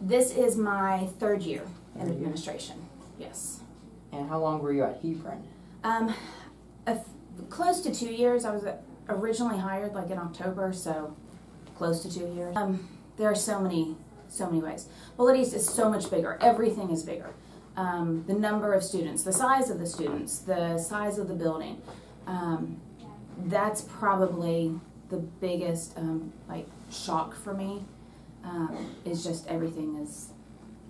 This is my third year in administration. Yes. And how long were you at Hebron? Um, a f- close to two years. I was originally hired like in October, so close to two years. Um, there are so many, so many ways. East is so much bigger. Everything is bigger. Um, the number of students, the size of the students, the size of the building. Um, that's probably the biggest um, like shock for me. Um, is just everything is,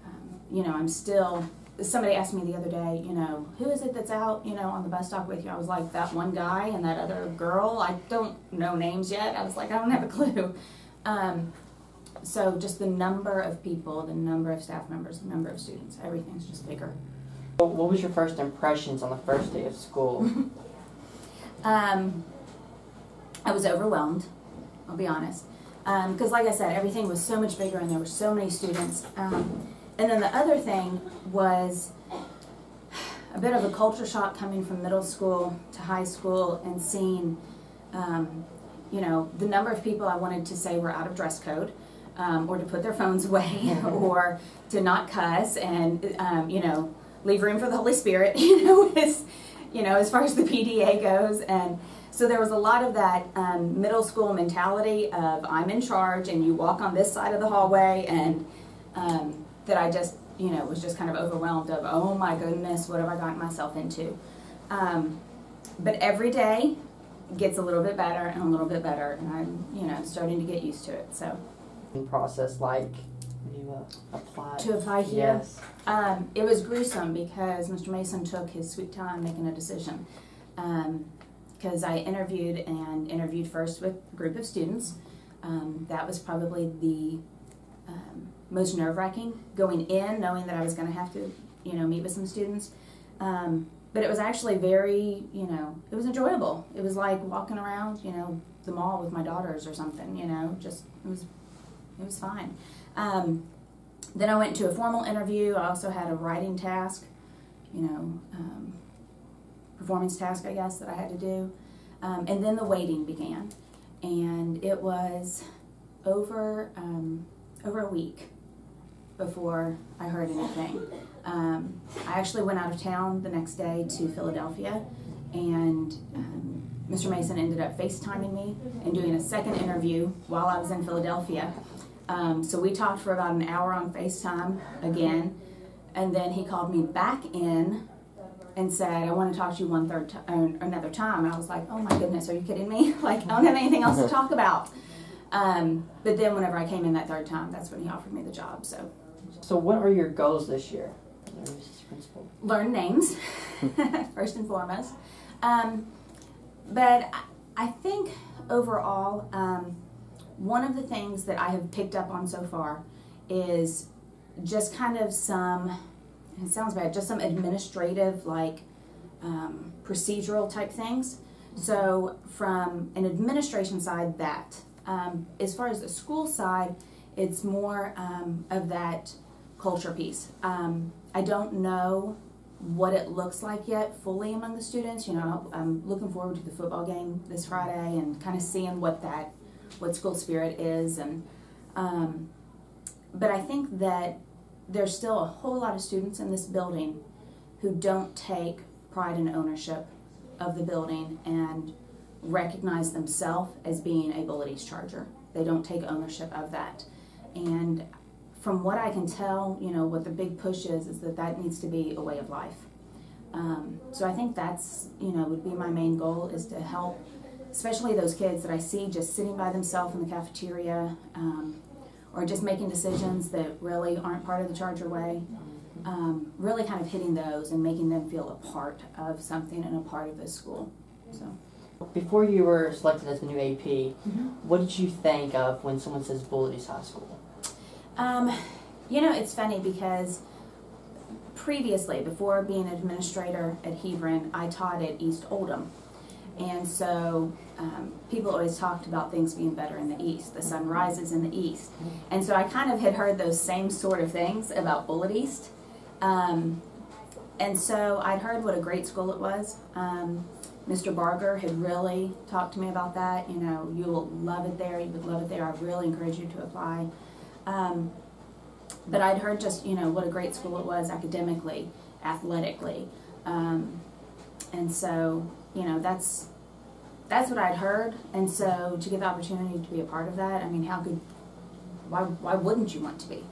um, you know, I'm still somebody asked me the other day, you know, who is it that's out, you know, on the bus stop with you? I was like, that one guy and that other girl. I don't know names yet. I was like, I don't have a clue. Um, so just the number of people, the number of staff members, the number of students, everything's just bigger. What what was your first impressions on the first day of school? Um, I was overwhelmed, I'll be honest. Because, like I said, everything was so much bigger and there were so many students. Um, and then the other thing was a bit of a culture shock coming from middle school to high school and seeing, um, you know, the number of people I wanted to say were out of dress code. Um, or to put their phones away, or to not cuss, and um, you know, leave room for the Holy Spirit. You know, as you know, as far as the PDA goes, and so there was a lot of that um, middle school mentality of I'm in charge, and you walk on this side of the hallway, and um, that I just, you know, was just kind of overwhelmed of, oh my goodness, what have I gotten myself into? Um, but every day gets a little bit better and a little bit better, and I'm, you know, starting to get used to it. So process like you uh, applied? to apply here, Yes. um, it was gruesome because Mr. Mason took his sweet time making a decision. Because I interviewed and interviewed first with a group of students. Um, that was probably the um, most nerve wracking going in, knowing that I was going to have to, you know, meet with some students. Um, but it was actually very, you know, it was enjoyable. It was like walking around, you know, the mall with my daughters or something. You know, just it was, it was fine. Um, then I went to a formal interview. I also had a writing task, you know, um, performance task, I guess, that I had to do. Um, and then the waiting began, and it was over um, over a week before I heard anything. Um, I actually went out of town the next day to Philadelphia, and um, Mr. Mason ended up FaceTiming me and doing a second interview while I was in Philadelphia. Um, so we talked for about an hour on FaceTime again, and then he called me back in and said, "I want to talk to you one third ti- uh, another time." And I was like, "Oh my goodness, are you kidding me? like I don't have anything else to talk about." Um, but then whenever I came in that third time, that's when he offered me the job. So So what are your goals this year? as assistant Principal. learn names first and foremost. Um, but I- I think overall, um, one of the things that I have picked up on so far is just kind of some. It sounds bad, just some administrative, like um, procedural type things. So, from an administration side, that. Um, as far as the school side, it's more um, of that culture piece. Um, I don't know what it looks like yet fully among the students. You know, I'm looking forward to the football game this Friday and kind of seeing what that, what school spirit is, and um, but I think that there's still a whole lot of students in this building who don't take pride and ownership of the building and recognize themselves as being a Bullitt East Charger. They don't take ownership of that, and from what I can tell, you know, what the big push is, is that that needs to be a way of life. Um, so I think that's, you know, would be my main goal is to help, especially those kids that I see just sitting by themselves in the cafeteria, um, or just making decisions that really aren't part of the Charger way. Um, really kind of hitting those and making them feel a part of something and a part of this school. So. Before you were selected as the new AP, what did you think of when someone says East High School? Um, you know, it's funny because previously, before being an administrator at Hebron, I taught at East Oldham. And so um, people always talked about things being better in the East. The sun rises in the East. And so I kind of had heard those same sort of things about Bullitt East. Um, and so I'd heard what a great school it was. Um, Mr. Barger had really talked to me about that. You know, you will love it there. You would love it there. I really encourage you to apply. Um, But I'd heard just, you know, what a great school it was academically, athletically. Um, and so, you know, that's that's what I'd heard. And so to get the opportunity to be a part of that, I mean, how could why why wouldn't you want to be?